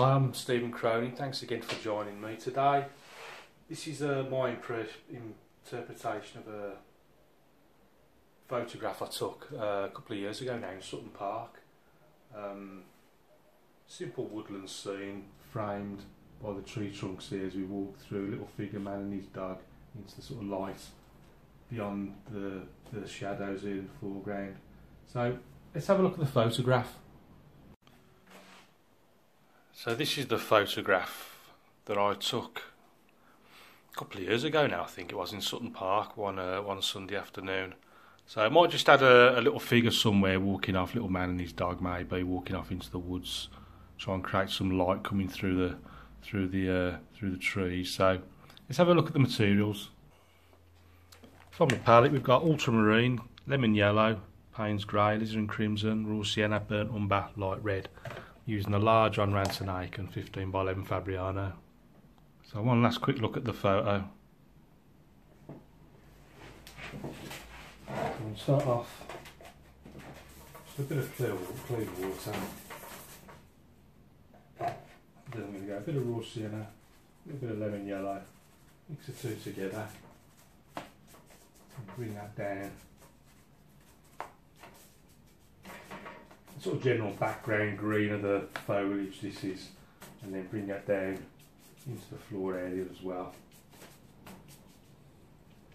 I'm Steven Cronin. Thanks again for joining me today. This is uh, my interpretation of a photograph I took uh, a couple of years ago now in Sutton Park. Um, simple woodland scene framed by the tree trunks here as we walk through a little figure man and his dog into the sort of light beyond the, the shadows in the foreground. So let's have a look at the photograph. So this is the photograph that I took a couple of years ago now. I think it was in Sutton Park one uh, one Sunday afternoon. So I might just had a, a little figure somewhere walking off, little man and his dog maybe walking off into the woods, try and create some light coming through the through the uh, through the trees. So let's have a look at the materials. From the palette we've got ultramarine, lemon yellow, Payne's grey, alizarin crimson, raw sienna, burnt umber, light red. Using a large on Ranson 15 by 11 Fabriano. So one last quick look at the photo. We'll start off just a bit of clear, clear water. Then I'm going to go a bit of raw sienna, a bit of lemon yellow, mix the two together, and bring that down. Sort of general background green of the foliage this is, and then bring that down into the floor area as well.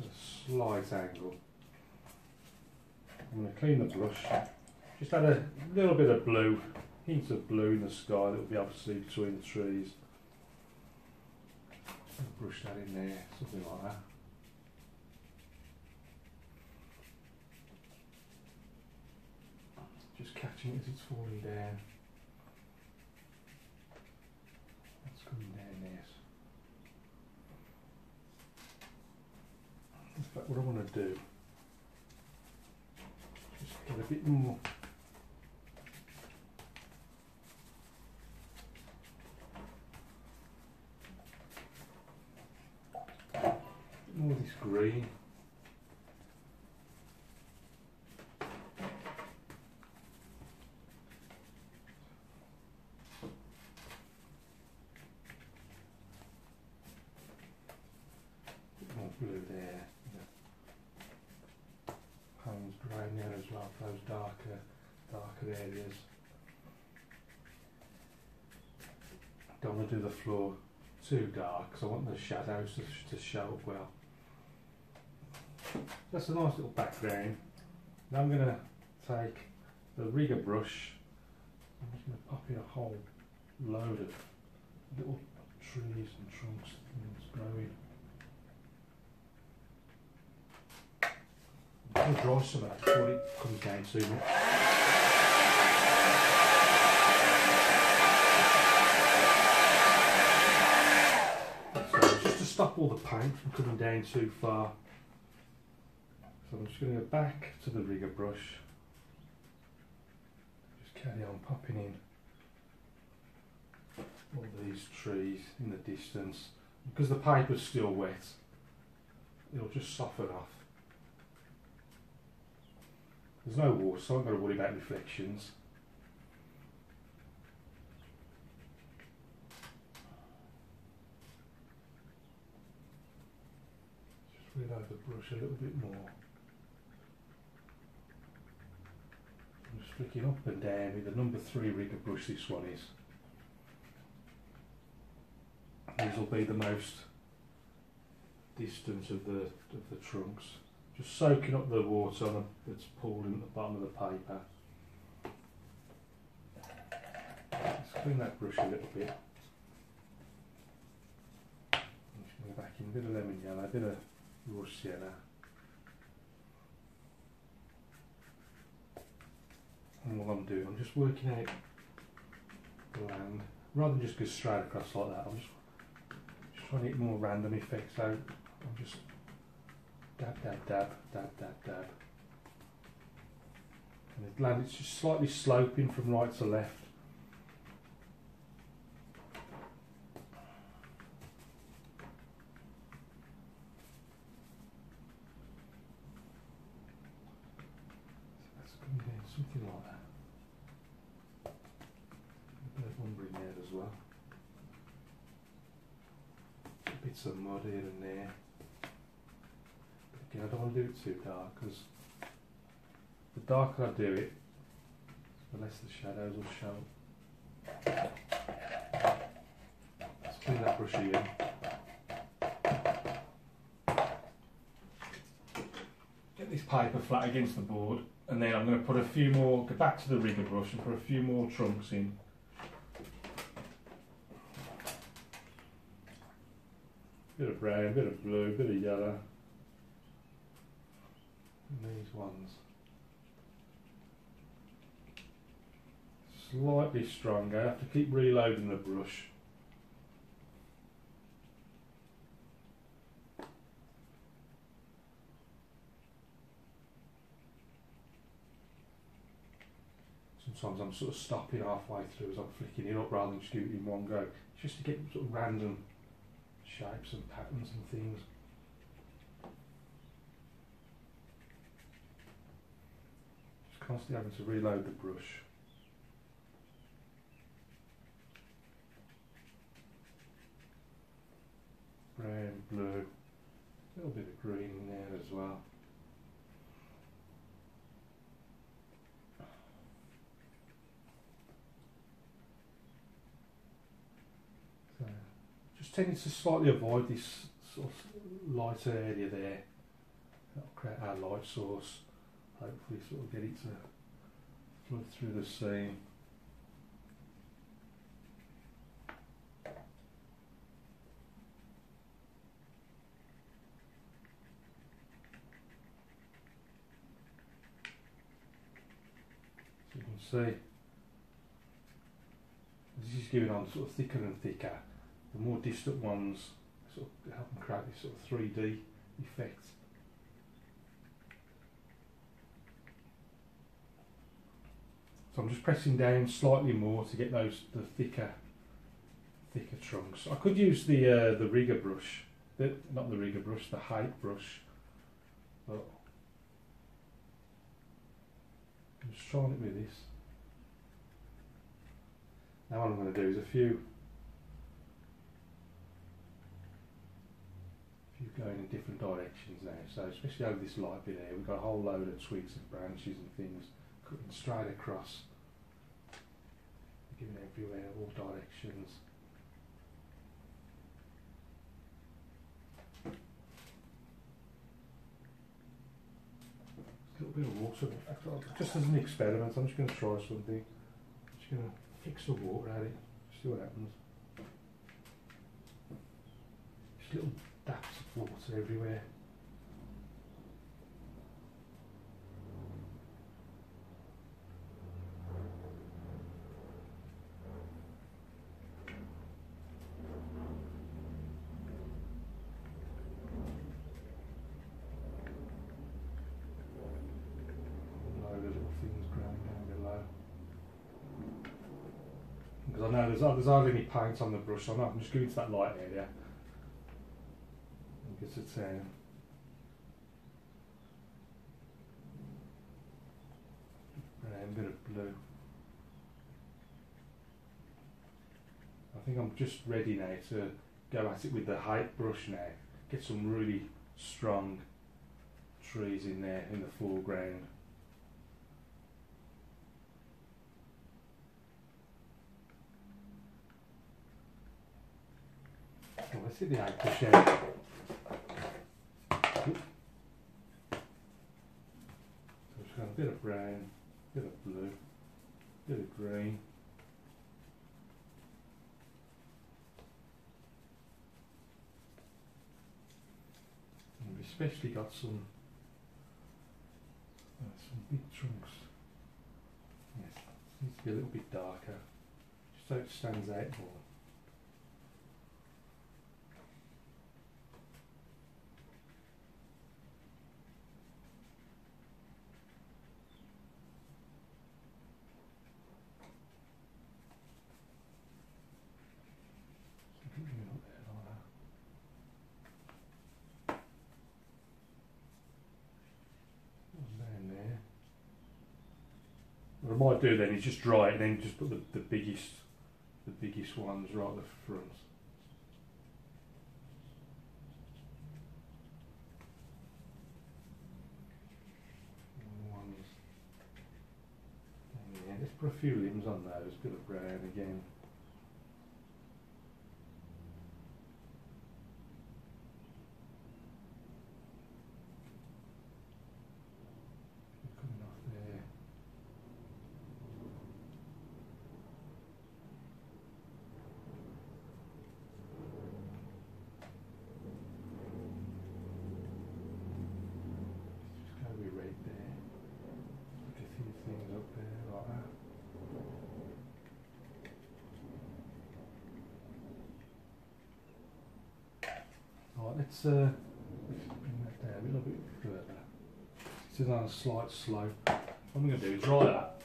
A slight angle. I'm going to clean the brush. Just add a little bit of blue hints of blue in the sky that will be able to see between the trees. Brush that in there, something like that. Just catching it as it's falling down. That's coming down there. In fact, what I want to do, just get a bit more all this green. More blue there. Payne's grey there as well for those darker, darker areas. Don't want to do the floor too dark because I want the shadows to, to show up well. That's a nice little background. Now I'm going to take the rigger brush I'm just going to pop in a whole load of little trees and trunks that's growing. I'm going to dry some of that before it comes down too much. Stop all the paint from coming down too far. So I'm just going to go back to the rigger brush. Just carry on popping in all these trees in the distance. Because the paper's still wet, it'll just soften off. There's no water, so I'm not going to worry about reflections. Reload the brush a little bit more. I'm just flicking up and down with the number three rigger brush this one is. These will be the most distance of the of the trunks. Just soaking up the water that's poured in the bottom of the paper. Let's clean that brush a little bit. Just going back in a bit of lemon yellow, a bit of sienna. And what I'm doing, I'm just working out the land. Rather than just go straight across like that, I'm just, just trying to get more random effects out. I'm just dab, dab, dab, dab, dab, dab. And the land is just slightly sloping from right to left. Something like that. A bit of umber in there as well. bits of mud here and there. But again, I don't want to do it too dark because the darker I do it, the less the shadows will show. Let's clean that brush again. Get this paper flat against the board and then I'm going to put a few more, go back to the rigger brush and put a few more trunks in. Bit of brown, bit of blue, bit of yellow. And these ones. Slightly stronger, I have to keep reloading the brush. Sometimes I'm sort of stopping halfway through as I'm flicking it up rather than just doing it in one go, just to get sort of random shapes and patterns and things. Just constantly having to reload the brush. Brown, blue, a little bit of green in there as well. So, just tending to slightly avoid this sort of lighter area there. That'll create our light source. Hopefully sort of get it to flood through the scene. So you can see this is going on sort of thicker and thicker. The more distant ones sort of help them create this sort of 3D effect. So I'm just pressing down slightly more to get those the thicker thicker trunks. I could use the uh, the rigger brush, the, not the rigger brush, the hake brush. But I'm just trying it with this. Now what I'm going to do is a few few going in different directions now. So especially over this light bit here, we've got a whole load of twigs and branches and things cutting straight across, giving everywhere, all directions. A little bit of water, just as an experiment, I'm just going to try something. I'm just going to fix the water at it, see what happens. Just little daps of water everywhere. Because I know there's, there's hardly any paint on the brush, so I'm just going to that light area. Because it's um, brown, bit of blue. I think I'm just ready now to go at it with the hake brush now. Get some really strong trees in there in the foreground. Oh, let's the hake brush out. So just got a bit of brown, a bit of blue, a bit of green. And we've especially got some uh, some big trunks. Yes, needs to be a little bit darker, just so it stands out more. What I might do then is just dry it and then just put the, the biggest the biggest ones right at the front. Ones. Yeah, just put a few limbs on those, a bit of brown again. Let's uh, bring that down a little bit further. This is on a slight slope. What I'm going to do is dry that.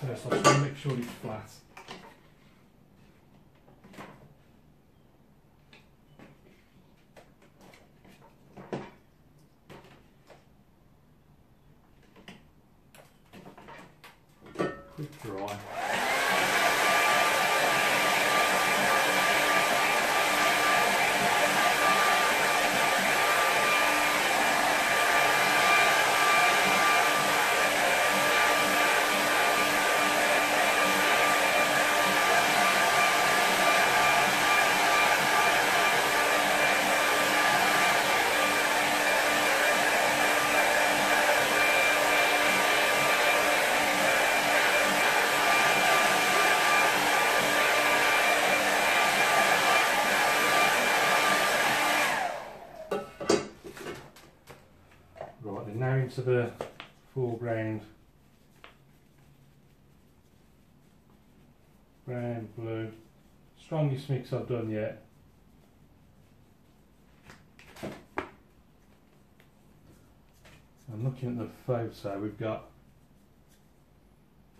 First, I just want to make sure it's flat. Quick dry. Now into the foreground. Brown, blue. Strongest mix I've done yet. I'm looking at the photo, we've got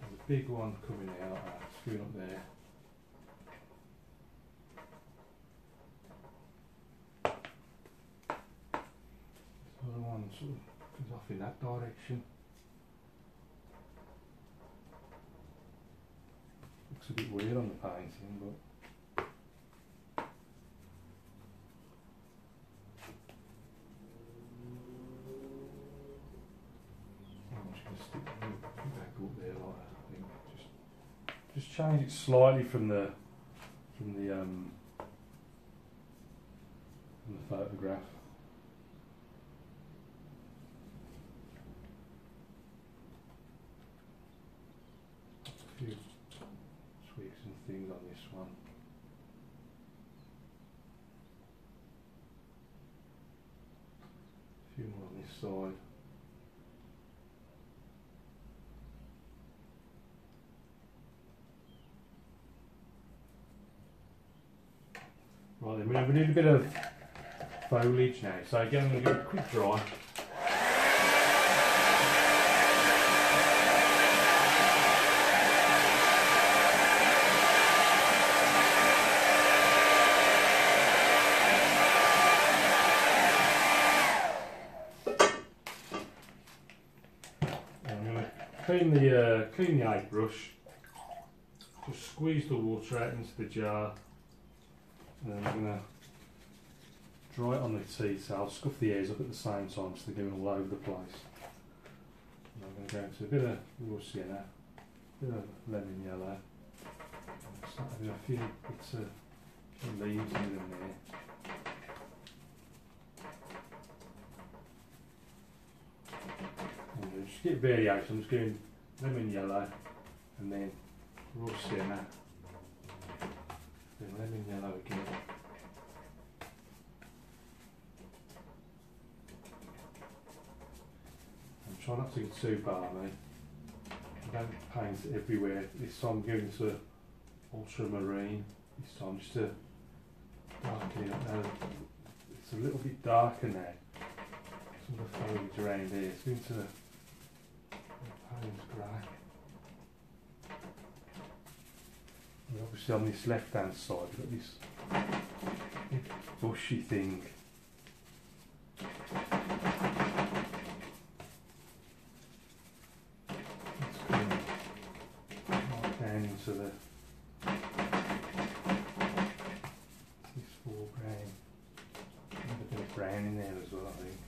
there's a big one coming out, screwing up there. So the one sort of off in that direction. Looks a bit weird on the painting, but I'm just going to stick put back up there I think. Just, just change it slightly from the from the um from the photograph. A few tweaks and things on this one. A few more on this side. Right then, going to a bit of foliage now. So again, I'm going to give it a quick dry. I'm going to clean the uh, clean the egg brush. Just squeeze the water out into the jar. And then I'm to dry it on the tea towel, scuff the ears up at the same time so they're going all over the place. And I'm going to go into a bit of raw sienna, a bit of lemon yellow, start having a few bits of leaves in there. Just get variation, I'm just going lemon yellow and then raw sienna, then lemon yellow again. I'm trying not to get too balmy. I don't paint everywhere. This time I'm going to ultramarine. This time just to darken it up. It's a little bit darker now. Some of the foliage around here. It's into the, Payne's. And obviously on this left hand side we've got this bushy thing. It's coming right down into the this foreground. There's a bit of brown in there as well, I think.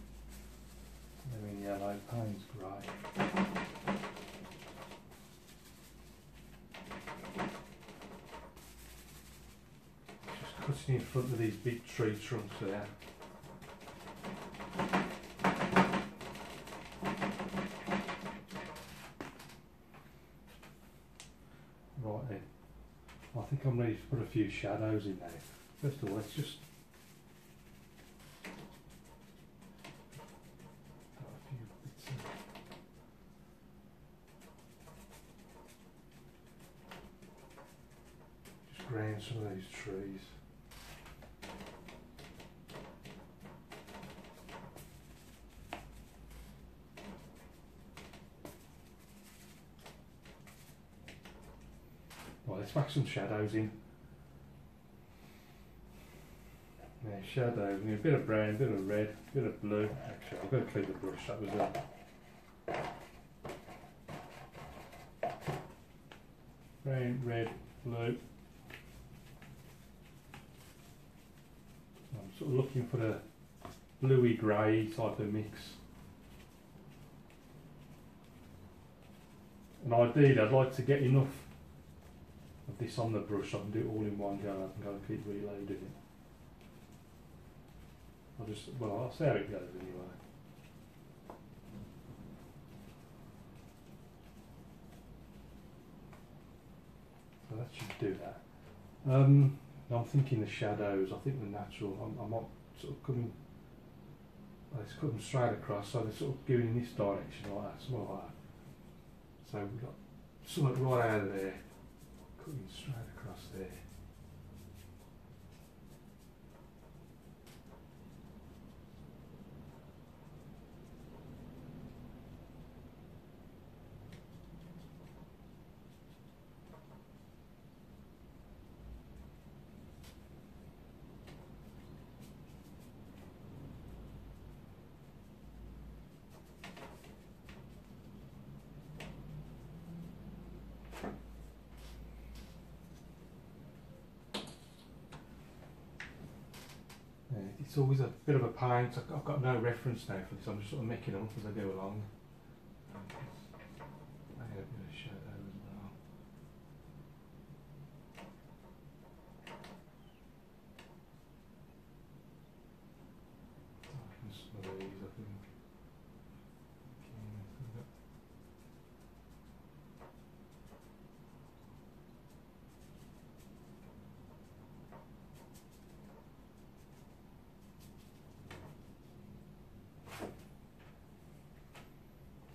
Lemon yellow. grey, Payne's grey. Just cutting in front of these big tree trunks there. Right then, I think I'm ready to put a few shadows in there. First of all, let's just ground some of these trees. Some shadows in. Yeah, shadows, a bit of brown, a bit of red, a bit of blue. Actually, I've got to clean the brush, that was it. Brown, red, blue. I'm sort of looking for the bluey grey type of mix. And ideally, I'd like to get enough of this on the brush I can do it all in one go. I can go and keep reloading it. I'll just, well, I'll see how it goes anyway. So that should do that. Um, I'm thinking the shadows, I think the natural, I'm, I'm not sort of coming, let's cut them straight across, so they're sort of going in this direction like that, something like that. So we've got something right out of there, cutting straight across there. Yeah, it's always a bit of a pain. I've I've got no reference now for this. I'm just sort of making them up as I go along. Um, I had a bit of shadow as well. Darken some of these, I think. Okay, so we've got-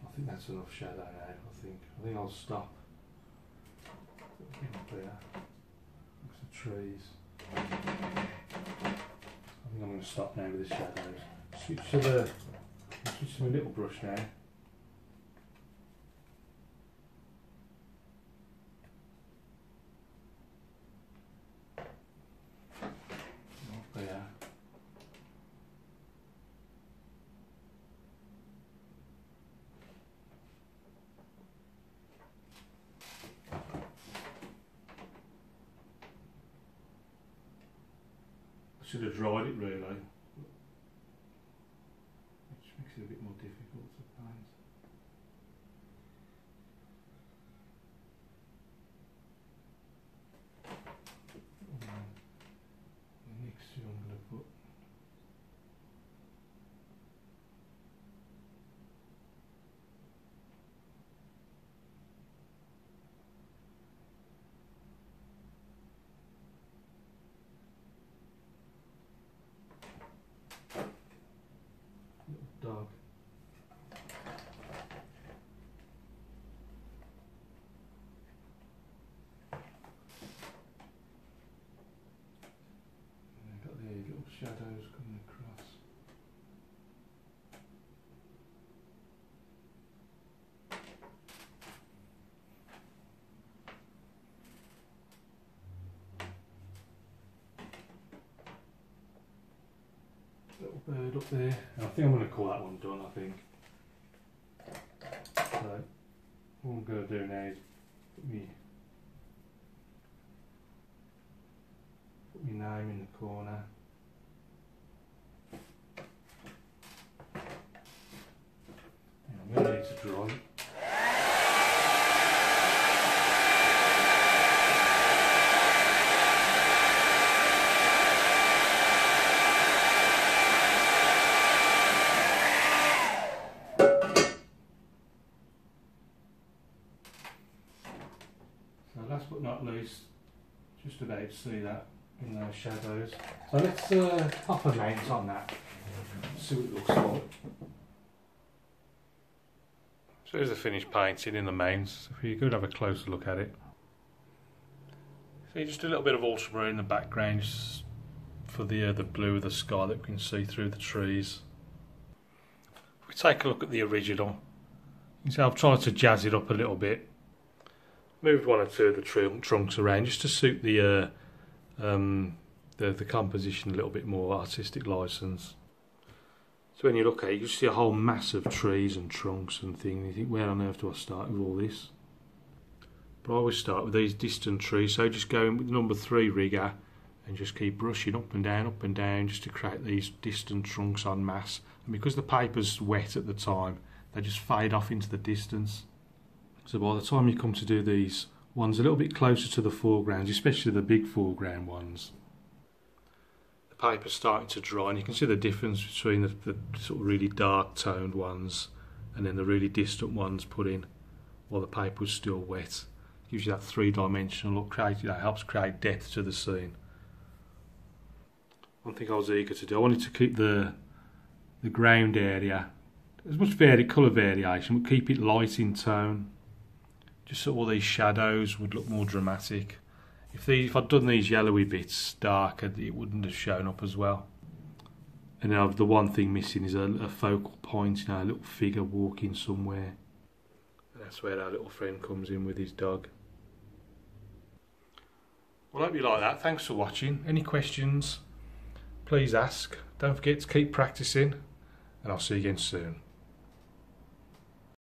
I think enough shadow now, I think. I think I'll stop. Up there. Looks the trees. I think I'm going to stop now with the shadows. Switch to the switch to my little brush now. Up there. I should have dried it really. Which makes it a bit more difficult sometimes. Um, the next two I'm going to put little dog. And I've got the little shadows coming across. Little bird up there. I think I'm going to call that one done, I think. So, what I'm going to do now is put me, put my name in the corner. So last but not least, just about to see that in those shadows. So let's uh, pop a mount on that, see what it looks like. So here's the finished painting in the mains. If you could have a closer look at it. See just a little bit of ultramarine in the background just for the uh, the blue of the sky that we can see through the trees. If we take a look at the original, you see I've tried to jazz it up a little bit. Moved one or two of the tr trunks around just to suit the uh, um, the, the composition a little bit more artistic license. So when you look at it, you see a whole mass of trees and trunks and things. You think, where on earth do I start with all this? But I always start with these distant trees. So just go in with number three rigger and just keep brushing up and down, up and down, just to create these distant trunks en masse. And because the paper's wet at the time, they just fade off into the distance. So by the time you come to do these ones a little bit closer to the foregrounds, especially the big foreground ones, the paper's starting to dry and you can see the difference between the, the sort of really dark toned ones and then the really distant ones put in while the paper was still wet. Gives you that three dimensional look, create, you know, helps create depth to the scene. One thing I was eager to do, I wanted to keep the the ground area as much vari colour variation, but keep it light in tone. Just so all these shadows would look more dramatic. If, these, if I'd done these yellowy bits darker, it wouldn't have shown up as well. And now the one thing missing is a, a focal point, you know, a little figure walking somewhere. And that's where our little friend comes in with his dog. Well, I hope you like that. Thanks for watching. Any questions, please ask. Don't forget to keep practicing, and I'll see you again soon.